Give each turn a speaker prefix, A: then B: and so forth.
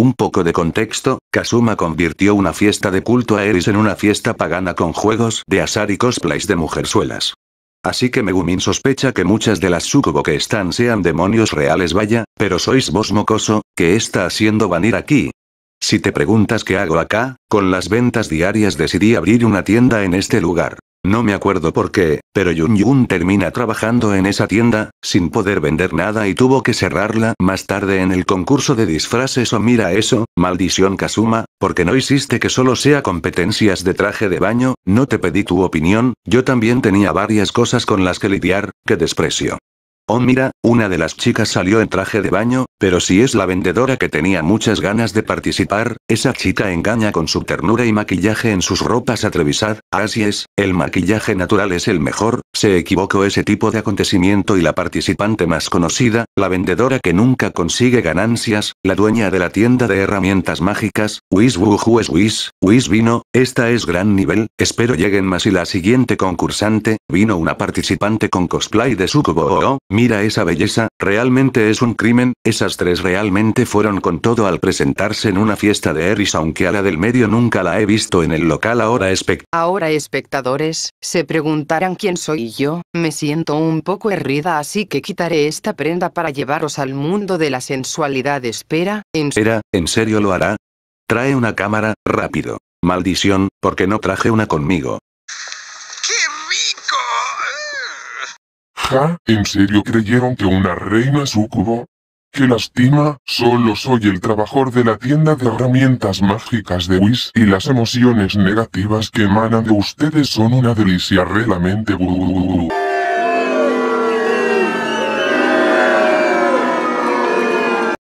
A: Un poco de contexto, Kazuma convirtió una fiesta de culto a Eris en una fiesta pagana con juegos de azar y cosplays de mujerzuelas. Así que Megumin sospecha que muchas de las sucubo que están sean demonios reales vaya, pero sois vos mocoso, que está haciendo venir aquí. Si te preguntas qué hago acá, con las ventas diarias decidí abrir una tienda en este lugar. No me acuerdo por qué, pero Yun Yun termina trabajando en esa tienda, sin poder vender nada y tuvo que cerrarla más tarde en el concurso de disfraces o mira eso, maldición Kazuma, porque no hiciste que solo sea competencias de traje de baño, no te pedí tu opinión, yo también tenía varias cosas con las que lidiar, que desprecio. Oh mira, una de las chicas salió en traje de baño, pero si es la vendedora que tenía muchas ganas de participar, esa chica engaña con su ternura y maquillaje en sus ropas atrevisad, así es, el maquillaje natural es el mejor, se equivocó ese tipo de acontecimiento y la participante más conocida, la vendedora que nunca consigue ganancias, la dueña de la tienda de herramientas mágicas, Wiz Wuhu es Wiz, Wiz vino, esta es gran nivel, espero lleguen más y la siguiente concursante, vino una participante con cosplay de Sukubo oh, Mira esa belleza, realmente es un crimen, esas tres realmente fueron con todo al presentarse en una fiesta de Eris aunque a la del medio nunca la he visto en el local ahora espect...
B: Ahora espectadores, se preguntarán quién soy yo, me siento un poco herrida así que quitaré esta prenda para llevaros al mundo de la sensualidad espera,
A: en... Espera, ¿en serio lo hará? Trae una cámara, rápido. Maldición, porque no traje una conmigo.
C: ¿En serio creyeron que una reina sucubo? ¡Qué lástima! Solo soy el trabajador de la tienda de herramientas mágicas de Wiz y las emociones negativas que emanan de ustedes son una delicia realmente...